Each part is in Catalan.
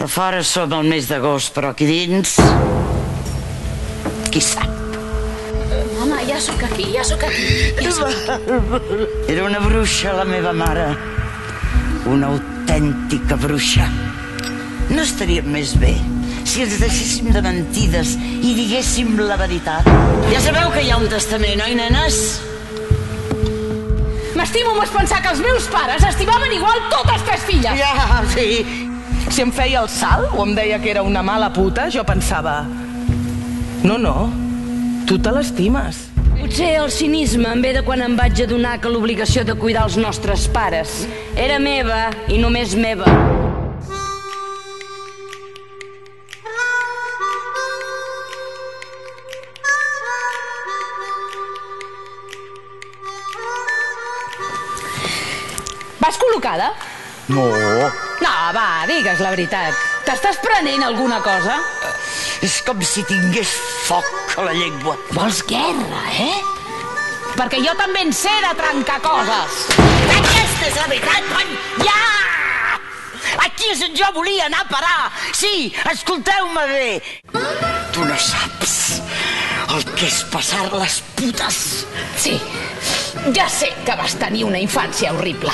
A fora som al mes d'agost, però aquí dins... Qui sap? Mama, ja sóc aquí, ja sóc aquí. Ja sóc aquí. Era una bruixa, la meva mare. Una autèntica bruixa. No estaríem més bé si ens deixéssim de mentides i diguéssim la veritat. Ja sabeu que hi ha un testament, oi, nenes? M'estimo més pensar que els meus pares estimaven igual totes tres filles. Ja, sí. Si em feia el salt o em deia que era una mala puta, jo pensava... No, no, tu te l'estimes. Potser el cinisme em ve de quan em vaig adonar que l'obligació de cuidar els nostres pares era meva i només meva. Vas col·locada? No, No, va, digues la veritat. T'estàs prenent alguna cosa? és com si tingués foc a la llengua. Vols guerra, eh? Perquè jo també en sé de trencar coses. Aquesta és la veritat, cony! Ja! Aquí és on jo volia anar a parar. Sí, escolteu-me bé. Tu no saps el que és passar les putes. Sí, ja sé que vas tenir una infància horrible.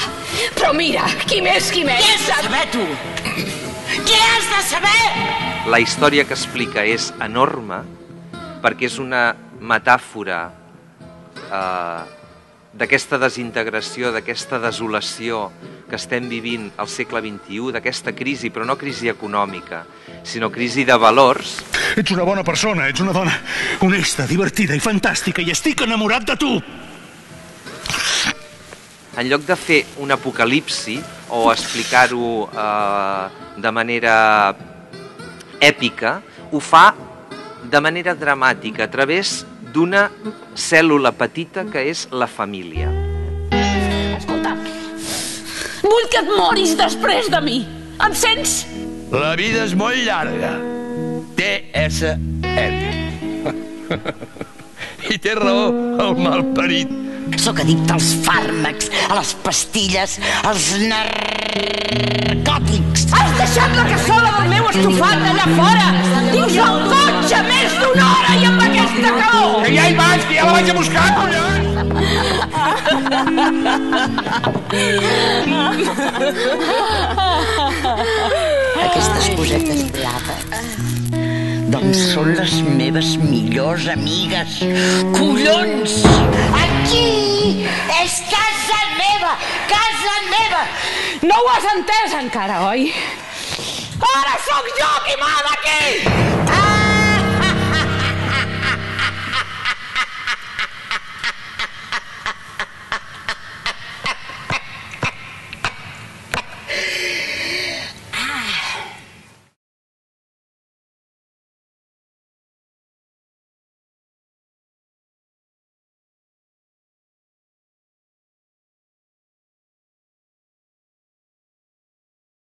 Però mira, qui més, qui més... Què has de saber, tu? Què has de saber? La història que explica és enorme perquè és una metàfora eh, d'aquesta desintegració, d'aquesta desolació que estem vivint al segle XXI, d'aquesta crisi, però no crisi econòmica, sinó crisi de valors, Ets una bona persona, ets una dona honesta, divertida i fantàstica i estic enamorat de tu. En lloc de fer un apocalipsi o explicar-ho eh, de manera èpica, ho fa de manera dramàtica, a través d'una cèl·lula petita que és la família. Escolta, vull que et moris després de mi. Em sents? La vida és molt llarga. T.S.M. I té raó el malparit. Sóc addicte als fàrmacs, a les pastilles, als narcòtics. Has deixat la cassola del meu estofat allà fora! Dins del cotxe més d'una hora i amb aquesta calor! Que ja hi vaig, que ja la vaig a buscar, collons! Aquestes cosetes blaves doncs són les meves millors amigues. Collons! Aquí és casa meva! Casa meva! No ho has entès encara, oi? Ara sóc jo qui m'ha d'aquí!